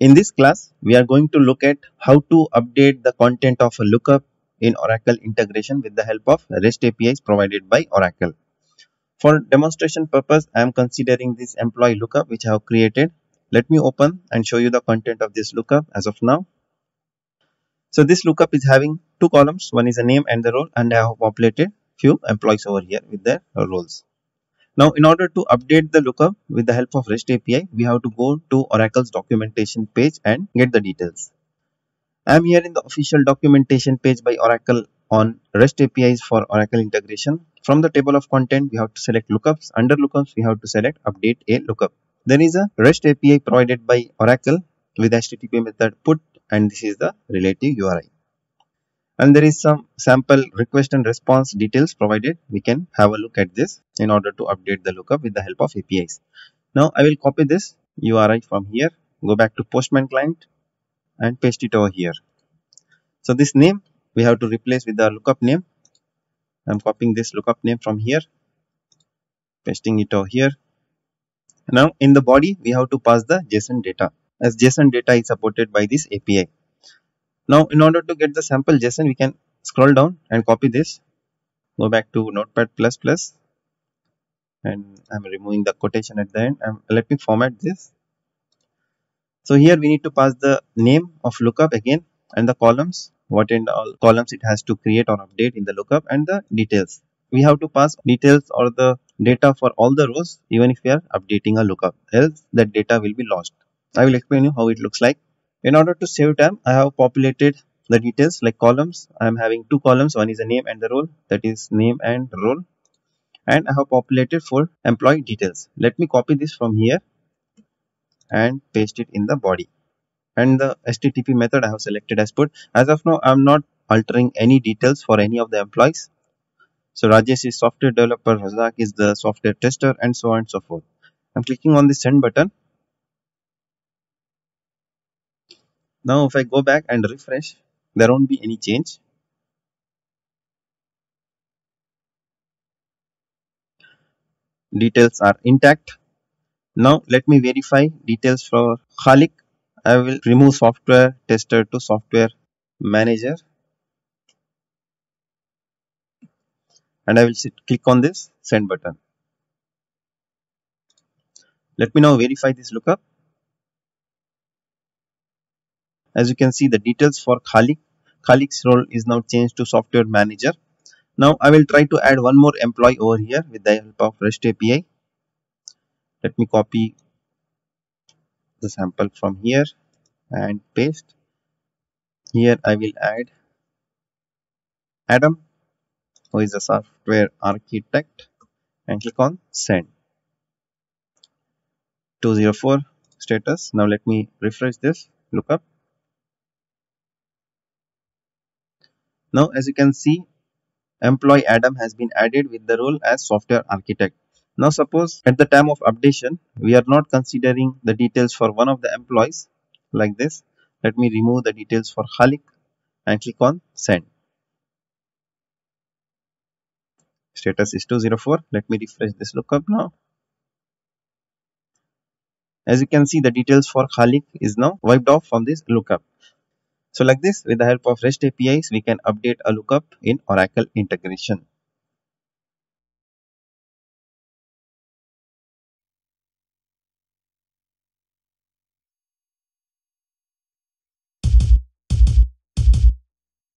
In this class, we are going to look at how to update the content of a lookup in Oracle integration with the help of REST APIs provided by Oracle. For demonstration purpose, I am considering this employee lookup which I have created. Let me open and show you the content of this lookup as of now. So this lookup is having two columns. One is a name and the role and I have populated few employees over here with their roles. Now, in order to update the lookup with the help of REST API, we have to go to Oracle's documentation page and get the details. I am here in the official documentation page by Oracle on REST APIs for Oracle integration. From the table of content, we have to select lookups. Under lookups, we have to select update a lookup. There is a REST API provided by Oracle with HTTP method put and this is the relative URI and there is some sample request and response details provided. We can have a look at this in order to update the lookup with the help of apis now i will copy this uri from here. Go back to postman client and paste it over here. So this name we have to replace with the lookup name. I'm copying this lookup name from here pasting it over here. Now in the body we have to pass the json data as json data is supported by this api now, in order to get the sample JSON, we can scroll down and copy this. Go back to Notepad++ and I'm removing the quotation at the end. And let me format this. So here we need to pass the name of lookup again and the columns, what in all columns it has to create or update in the lookup and the details. We have to pass details or the data for all the rows even if we are updating a lookup else that data will be lost. I will explain you how it looks like. In order to save time, I have populated the details like columns. I am having two columns. One is the name and the role. That is name and role. And I have populated for employee details. Let me copy this from here and paste it in the body. And the HTTP method I have selected as put. As of now, I am not altering any details for any of the employees. So Rajesh is software developer, Razak is the software tester and so on and so forth. I'm clicking on the send button Now if I go back and refresh, there won't be any change. Details are intact. Now let me verify details for Khalik. I will remove software tester to software manager. And I will click on this send button. Let me now verify this lookup. As you can see the details for Khalik. Khalik's role is now changed to software manager. Now I will try to add one more employee over here with the help of REST API. Let me copy the sample from here and paste. Here I will add Adam who is a software architect and click on send 204 status now let me refresh this lookup Now as you can see employee Adam has been added with the role as software architect. Now suppose at the time of updation we are not considering the details for one of the employees like this. Let me remove the details for Khalik and click on send. Status is 204. Let me refresh this lookup now. As you can see the details for Khalik is now wiped off from this lookup. So like this, with the help of REST APIs, we can update a lookup in Oracle integration.